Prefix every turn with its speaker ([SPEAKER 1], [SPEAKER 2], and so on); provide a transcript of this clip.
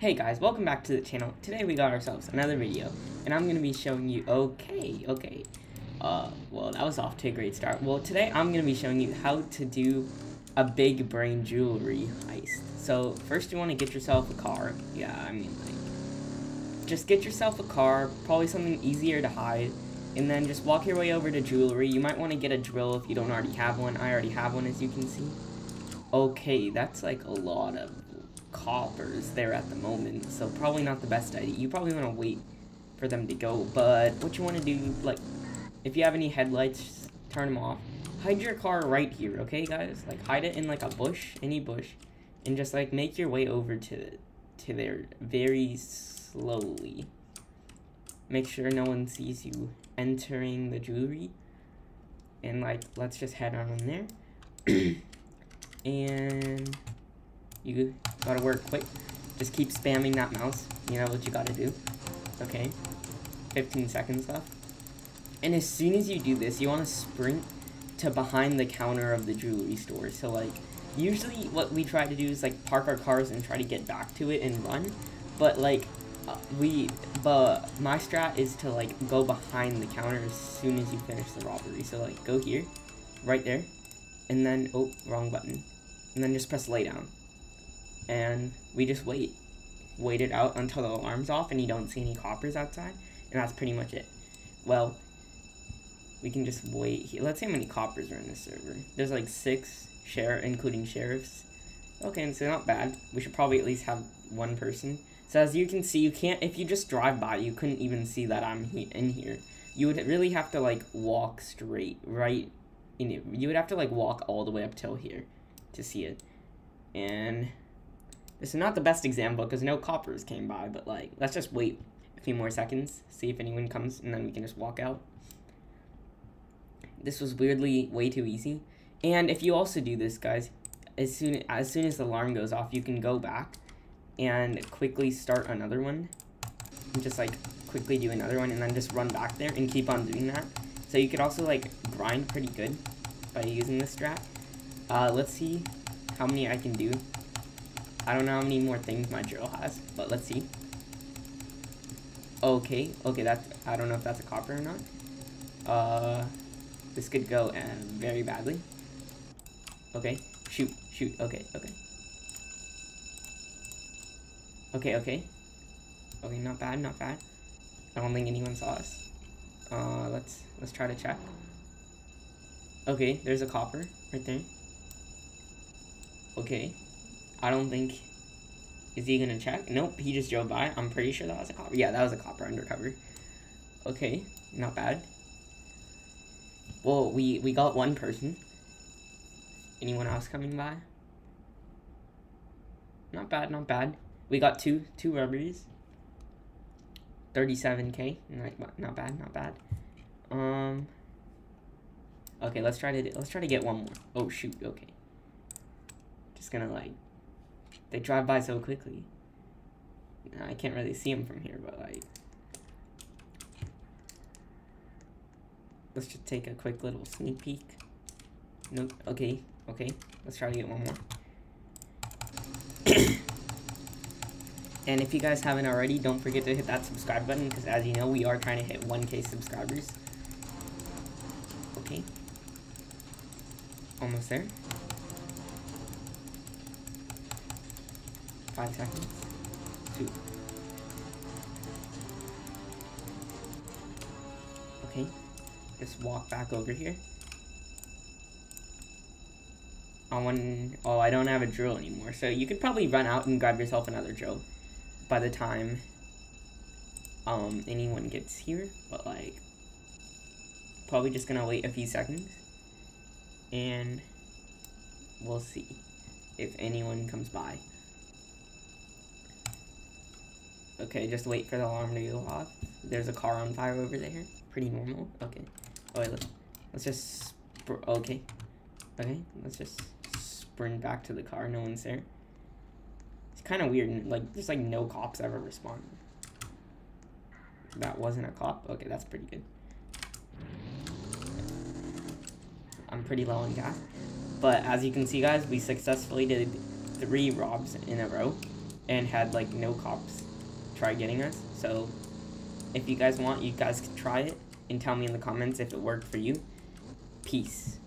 [SPEAKER 1] Hey guys, welcome back to the channel. Today we got ourselves another video, and I'm going to be showing you, okay, okay, uh, well, that was off to a great start. Well, today I'm going to be showing you how to do a big brain jewelry heist. So, first you want to get yourself a car. Yeah, I mean, like, just get yourself a car, probably something easier to hide, and then just walk your way over to jewelry. You might want to get a drill if you don't already have one. I already have one, as you can see. Okay, that's like a lot of coppers there at the moment, so probably not the best idea. You probably want to wait for them to go, but what you want to do, like, if you have any headlights, turn them off. Hide your car right here, okay, guys? Like, hide it in, like, a bush, any bush, and just, like, make your way over to, to there very slowly. Make sure no one sees you entering the jewelry, and, like, let's just head on in there. and you gotta work quick. Just keep spamming that mouse. You know what you gotta do. Okay. 15 seconds left. And as soon as you do this, you want to sprint to behind the counter of the jewelry store. So, like, usually what we try to do is, like, park our cars and try to get back to it and run. But, like, uh, we, but my strat is to, like, go behind the counter as soon as you finish the robbery. So, like, go here, right there, and then, oh, wrong button. And then just press lay down and we just wait. Wait it out until the alarm's off and you don't see any coppers outside, and that's pretty much it. Well, we can just wait here. Let's see how many coppers are in this server. There's like six, share including sheriffs. Okay, and so not bad. We should probably at least have one person. So as you can see, you can't, if you just drive by, you couldn't even see that I'm he in here. You would really have to like walk straight, right? In it. You would have to like walk all the way up till here to see it. And this is not the best example because no coppers came by, but like, let's just wait a few more seconds, see if anyone comes, and then we can just walk out. This was weirdly way too easy. And if you also do this, guys, as soon as soon as the alarm goes off, you can go back and quickly start another one. And just like quickly do another one and then just run back there and keep on doing that. So you could also like grind pretty good by using this strat. Uh, let's see how many I can do I don't know how many more things my drill has, but let's see. Okay, okay, that's, I don't know if that's a copper or not. Uh, this could go uh, very badly. Okay, shoot, shoot, okay, okay. Okay, okay. Okay, not bad, not bad. I don't think anyone saw us. Uh, let's, let's try to check. Okay, there's a copper right there. Okay, I don't think... Is he gonna check? Nope, he just drove by. I'm pretty sure that was a copper. Yeah, that was a copper undercover. Okay, not bad. Well, we, we got one person. Anyone else coming by? Not bad, not bad. We got two two robberies. 37k. Not, not bad, not bad. Um Okay, let's try to let's try to get one more. Oh shoot, okay. Just gonna like they drive by so quickly. I can't really see them from here, but like... Let's just take a quick little sneak peek. Nope, okay, okay. Let's try to get one more. and if you guys haven't already, don't forget to hit that subscribe button, because as you know, we are trying to hit 1k subscribers. Okay. Almost there. Five seconds. Two. Okay. Just walk back over here. On one, oh, I don't have a drill anymore. So you could probably run out and grab yourself another drill by the time um, anyone gets here. But like, probably just gonna wait a few seconds. And we'll see if anyone comes by. Okay, just wait for the alarm to go off. There's a car on fire over there. Pretty normal. Okay. Oh, wait, let's, just... Okay. Okay, let's just sprint back to the car. No one's there. It's kind of weird. Like, there's like no cops ever respond. That wasn't a cop? Okay, that's pretty good. I'm pretty low on gas. But as you can see, guys, we successfully did three robs in a row. and had like no cops try getting us. So if you guys want, you guys can try it and tell me in the comments if it worked for you. Peace.